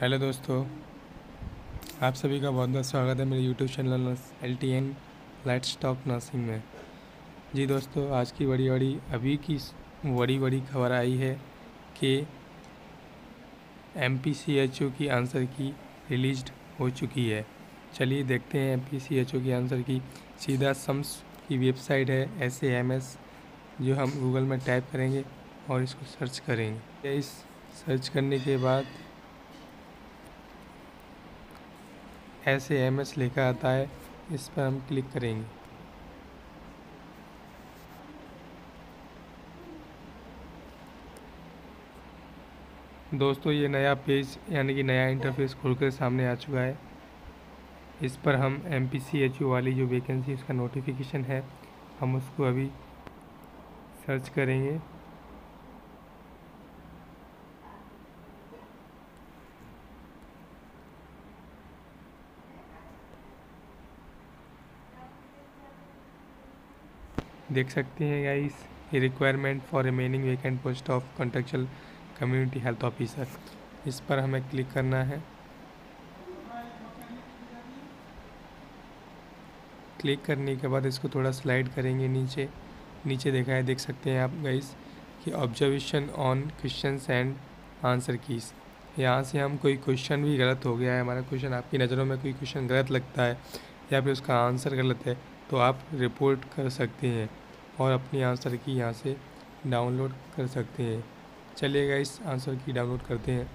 Hello दोस्तों, आप सभी का बहुत बहुत स्वागत है मेरे YouTube channel nurse L T N light stock nursing में। जी दोस्तों, आज की बड़ी बड़ी अभी की बड़ी बड़ी खबर आई है कि M P C H O की आंसर की रिलीज़ हो चुकी है। चलिए देखते हैं M P C H O की आंसर की। सीधा सम्स की वेबसाइट है एस ए एम एस जो हम गूगल में टाइप करेंगे और इसको सर्च करेंगे। इस सर्च करने के बाद ऐसे एम एस लेकर आता है, इस पर हम क्लिक करेंगे। दोस्तों, ये नया पेज, यानी कि नया इंटरफेस खुलकर सामने आ चुका है। इस पर हम M P C H U वाली जो वैकेंसी उसका नोटिफिकेशन है, हम उसको अभी सर्च करेंगे। देख सकते हैं गाइस ये requirement for remaining vacant post of contractual community health officer इस पर हमें क्लिक करना है। क्लिक करने के बाद इसको थोड़ा स्लाइड करेंगे नीचे। नीचे देखा है, देख सकते हैं आप गाइस कि observation on question and answer keys यहाँ से हम कोई क्वेश्चन भी गलत हो गया है, हमारा क्वेश्चन आपकी नज़रों में कोई क्वेश्चन गलत लगता है, या फिर उसका आंसर गलत है तो आप रिपोर्ट कर सकते हैं और अपनी आंसर की यहाँ से डाउनलोड कर सकते हैं। चलिएगा इस आंसर की डाउनलोड करते हैं।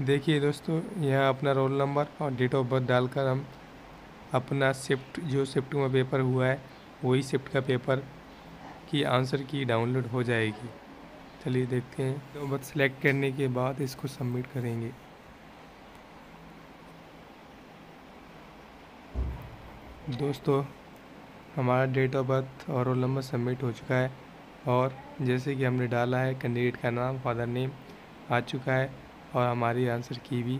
देखिए दोस्तों, यहाँ अपना रोल नंबर और डेट ऑफ़ बर्थ डालकर हम अपना शिफ्ट जो शिफ्ट में पेपर हुआ है, वही शिफ्ट का पेपर की आंसर की डाउनलोड हो जाएगी। चलिए देखते हैं। तो बस सेलेक्ट करने के बाद इसको सबमिट करेंगे। दोस्तों, हमारा डेट ऑफ़ बर्थ और रोल नंबर सबमिट हो चुका है और जैसे कि हमने डाला है कैंडिडेट का नाम फादर नेम आ चुका है और हमारी आंसर की भी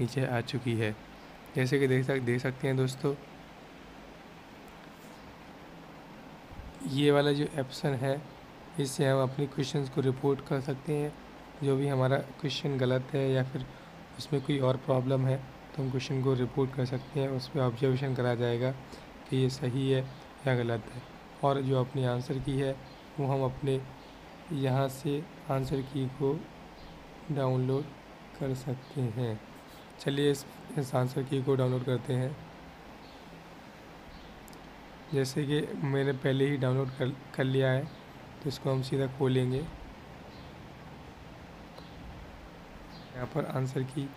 नीचे आ चुकी है। जैसे कि देख सक, देख सकते हैं दोस्तों, ये वाला जो ऑप्शन है इससे हम अपने क्वेश्चन को रिपोर्ट कर सकते हैं। जो भी हमारा क्वेश्चन गलत है या फिर उसमें कोई और प्रॉब्लम है तो हम क्वेश्चन को रिपोर्ट कर सकते हैं। उस पर ऑब्जर्वेशन करा जाएगा कि ये सही है या गलत है। और जो अपनी आंसर की है वो हम अपने यहाँ से आंसर की को डाउनलोड कर सकते हैं। चलिए इस, इस आंसर की को डाउनलोड करते हैं। जैसे कि मैंने पहले ही डाउनलोड कर कर लिया है। तो इसको हम सीधा खोलेंगे। यहाँ पर आंसर की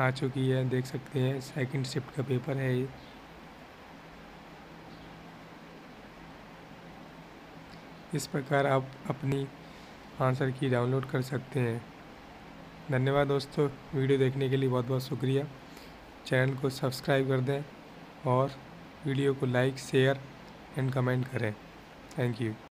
आ चुकी है, देख सकते हैं सेकंड शिफ्ट का पेपर है ये। इस प्रकार आप अपनी आंसर की डाउनलोड कर सकते हैं। धन्यवाद दोस्तों, वीडियो देखने के लिए बहुत बहुत शुक्रिया। चैनल को सब्सक्राइब कर दें और वीडियो को लाइक, शेयर एंड कमेंट करें। Thank you